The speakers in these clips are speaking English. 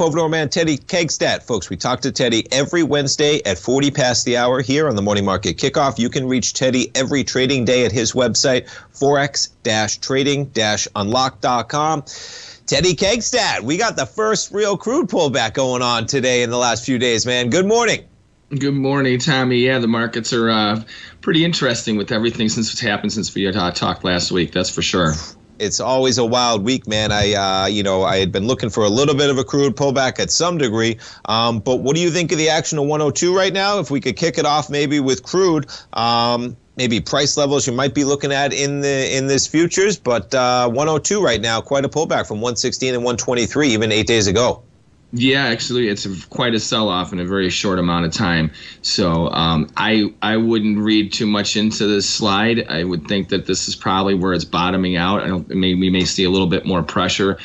over to our man Teddy Kekstadt. Folks, we talk to Teddy every Wednesday at 40 past the hour here on the Morning Market Kickoff. You can reach Teddy every trading day at his website, forex-trading-unlock.com. Teddy Kekstadt, we got the first real crude pullback going on today in the last few days, man. Good morning. Good morning, Tommy. Yeah, the markets are uh, pretty interesting with everything since what's happened since we uh, talked last week. That's for sure it's always a wild week, man. I, uh, you know, I had been looking for a little bit of a crude pullback at some degree. Um, but what do you think of the action of 102 right now? If we could kick it off maybe with crude, um, maybe price levels you might be looking at in the in this futures, but uh, 102 right now, quite a pullback from 116 and 123 even eight days ago. Yeah, actually, it's a, quite a sell-off in a very short amount of time. So um, I I wouldn't read too much into this slide. I would think that this is probably where it's bottoming out. I don't. Maybe we may see a little bit more pressure.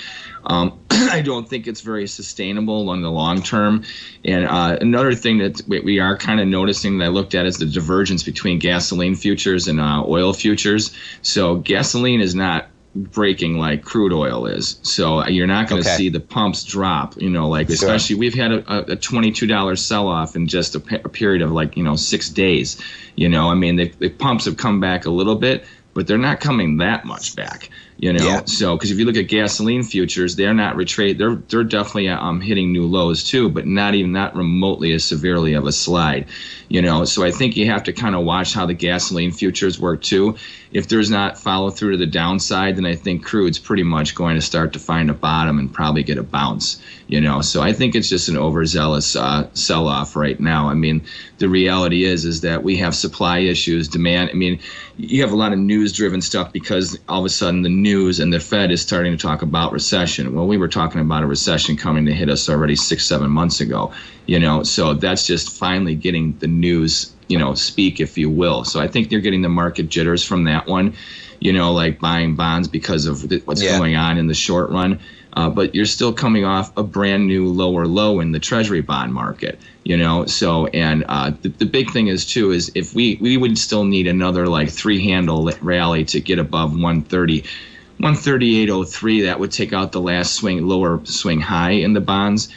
Um, I don't think it's very sustainable on the long term. And uh, another thing that we are kind of noticing that I looked at is the divergence between gasoline futures and uh, oil futures. So gasoline is not breaking like crude oil is. So uh, you're not going to okay. see the pumps drop, you know, like especially we've had a, a $22 sell off in just a, a, period of like, you know, six days. You know, I mean, the, the pumps have come back a little bit, but they're not coming that much back you know? Yeah. so because if you look at gasoline futures they're not retrade they're they're definitely um, hitting new lows too but not even not remotely as severely of a slide you know? So i think you have to kind of watch how the gasoline futures work too. If there's not follow through to the downside then i think crude's pretty much going to start to find a bottom and probably get a bounce you know? So i think it's just an overzealous uh, sell off right now. I mean the reality is is that we have supply issues demand i mean you have a lot of news driven stuff because all of a sudden the news and the fed is starting to talk about recession. Well we were talking about a recession coming to hit us already six seven months ago you know so that's just finally getting the news you know speak if you will. So i think you're getting the market jitters from that one you know like buying bonds because of what's yeah. going on in the short run. Uh, but you're still coming off a brand new lower low in the treasury bond market you know so and uh, the, the big thing is too is if we we would still need another like three handle rally to get above 130 138.03 that would take out the last swing lower swing high in the bonds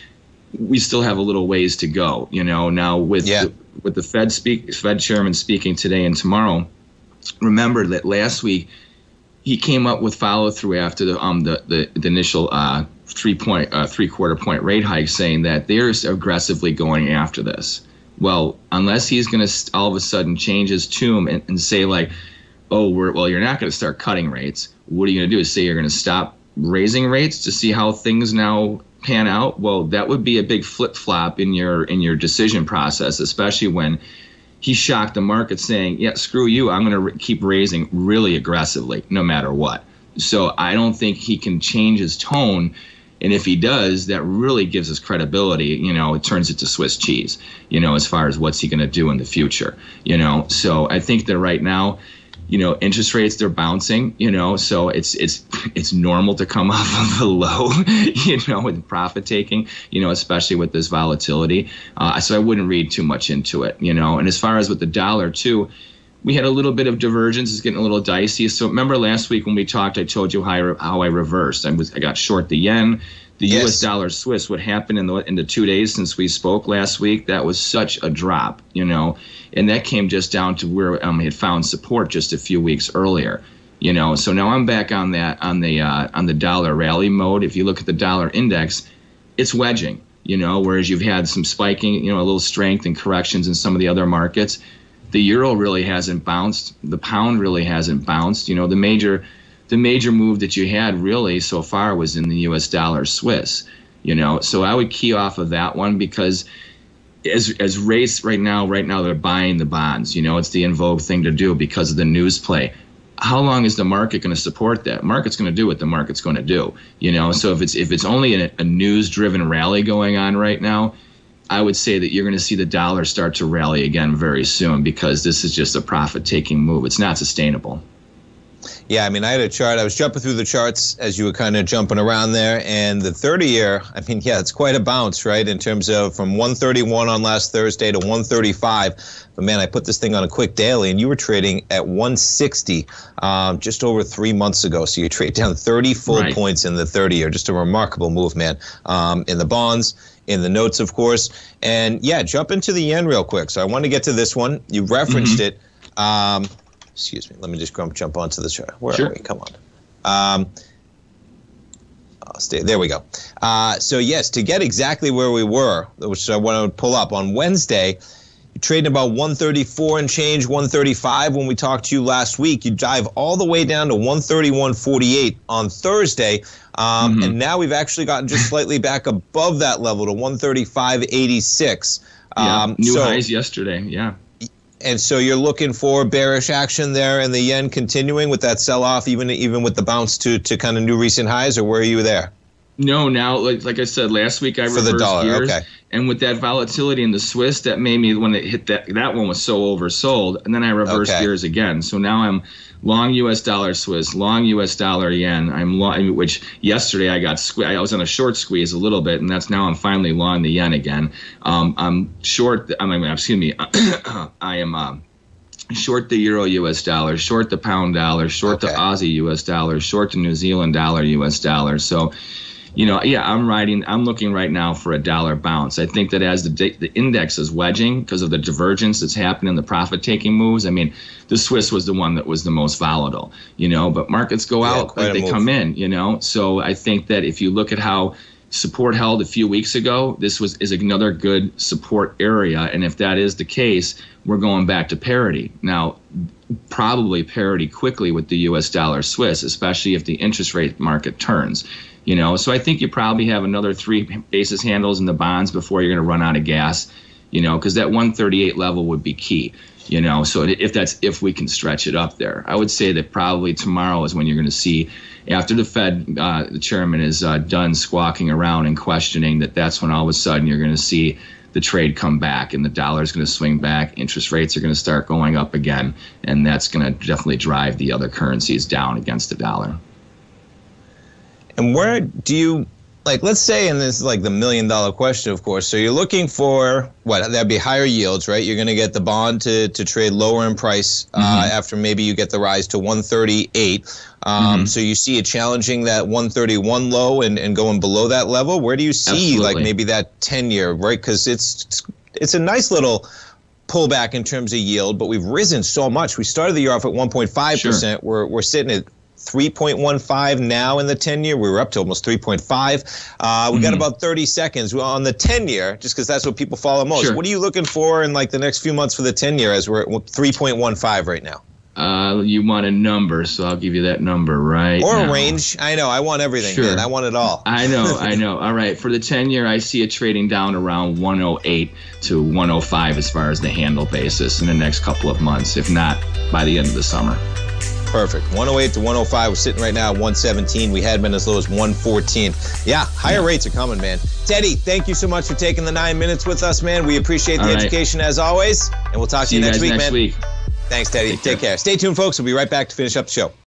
we still have a little ways to go you know now with yeah. the, with the fed speak fed chairman speaking today and tomorrow remember that last week he came up with follow through after the um the the, the initial uh, three point uh, three quarter point rate hike, saying that they're aggressively going after this. Well, unless he's going to all of a sudden change his tune and, and say like, oh, well, you're not going to start cutting rates. What are you going to do? Is say you're going to stop raising rates to see how things now pan out? Well, that would be a big flip flop in your in your decision process, especially when he shocked the market saying, "Yeah, screw you. I'm going to keep raising really aggressively, no matter what." So I don't think he can change his tone. And if he does, that really gives us credibility. You know, it turns it to Swiss cheese. You know, as far as what's he going to do in the future. You know, so I think that right now you know interest rates they're bouncing you know so it's it's it's normal to come off of a low you know with profit taking you know especially with this volatility. Uh, so i wouldn't read too much into it you know. And as far as with the dollar too we had a little bit of divergence. It's getting a little dicey. So remember last week when we talked i told you how i, how I reversed. I was i got short the yen the yes. U.S. dollar Swiss, what happened in the in the two days since we spoke last week, that was such a drop, you know, and that came just down to where um, had found support just a few weeks earlier, you know. So now I'm back on that on the uh, on the dollar rally mode. If you look at the dollar index, it's wedging, you know, whereas you've had some spiking, you know, a little strength and corrections in some of the other markets. The euro really hasn't bounced. The pound really hasn't bounced. You know, the major the major move that you had really so far was in the U.S. dollar Swiss. You know, so I would key off of that one because as as race right now, right now they're buying the bonds. You know, it's the in vogue thing to do because of the news play. How long is the market going to support that? Market's going to do what the market's going to do. You know, so if it's if it's only a, a news driven rally going on right now, I would say that you're going to see the dollar start to rally again very soon because this is just a profit taking move. It's not sustainable. Yeah, I mean, I had a chart. I was jumping through the charts as you were kind of jumping around there, and the 30 year. I mean, yeah, it's quite a bounce, right? In terms of from 131 on last Thursday to 135. But man, I put this thing on a quick daily, and you were trading at 160 um, just over three months ago. So you trade down 30 full right. points in the 30 year. Just a remarkable move, man. Um, in the bonds in the notes, of course. And yeah, jump into the yen real quick. So I want to get to this one. You referenced mm-hmm. it. Um, excuse me. Let me just jump onto the chart. Where sure. are we? Come on. Um, I'll stay. There we go. Uh, so yes, to get exactly where we were, which I want to pull up on Wednesday. You're trading about 134 and change, 135 when we talked to you last week. You dive all the way down to 131.48 on Thursday. Um, mm-hmm. And now we've actually gotten just slightly back above that level to 135.86. Yeah, um, new so, highs yesterday. Yeah. And so you're looking for bearish action there and the yen continuing with that sell off, even even with the bounce to, to kind of new recent highs, or where are you there? No, now like like I said last week, I For reversed dollar, gears, okay. and with that volatility in the Swiss, that made me when it hit that that one was so oversold, and then I reversed okay. gears again. So now I'm long U.S. dollar Swiss, long U.S. dollar yen. I'm long, which yesterday I got sque- I was on a short squeeze a little bit, and that's now I'm finally long the yen again. Um, I'm short. I mean, excuse me. I am. Um, short the euro US dollar, short the pound dollar, short okay. the Aussie US dollar, short the New Zealand dollar US dollar. So you know, yeah, I'm writing, I'm looking right now for a dollar bounce. I think that as the the index is wedging because of the divergence that's happening the profit taking moves. I mean, the Swiss was the one that was the most volatile, you know, but markets go yeah, out like they move. come in, you know. So I think that if you look at how support held a few weeks ago, this was is another good support area, and if that is the case, we're going back to parity now. Probably parity quickly with the U.S. dollar Swiss, especially if the interest rate market turns you know? So i think you probably have another three basis handles in the bonds before you're going to run out of gas you know because that 138 level would be key you know? So if that's if we can stretch it up there. I would say that probably tomorrow is when you're going to see after the fed uh, the chairman is uh, done squawking around and questioning that that's when all of a sudden you're going to see the trade come back and the dollar is going to swing back interest rates are going to start going up again and that's going to definitely drive the other currencies down against the dollar and where do you like? Let's say, and this is like the million dollar question, of course. So you're looking for what? That'd be higher yields, right? You're going to get the bond to, to trade lower in price uh, mm-hmm. after maybe you get the rise to 138. Um, mm-hmm. So you see it challenging that 131 low and, and going below that level. Where do you see Absolutely. like maybe that 10 year, right? Because it's, it's it's a nice little pullback in terms of yield, but we've risen so much. We started the year off at 1.5%. Sure. We're, we're sitting at 3.15 now in the 10 year. We were up to almost 3.5. Uh, we mm-hmm. got about 30 seconds on the 10 year, just because that's what people follow most. Sure. What are you looking for in like the next few months for the 10 year as we're at 3.15 right now? Uh, you want a number, so I'll give you that number right or now. a range. I know. I want everything. Sure. Man. I want it all. I know. I know. All right. For the 10 year, I see it trading down around 108 to 105 as far as the handle basis in the next couple of months, if not by the end of the summer. Perfect. 108 to 105. We're sitting right now at 117. We had been as low as 114. Yeah, higher yeah. rates are coming, man. Teddy, thank you so much for taking the nine minutes with us, man. We appreciate the All education as always. And we'll talk See to you, next week, next man. Week. Thanks, Teddy. Take, Take care. care. Stay tuned, folks. We'll be right back to finish up the show.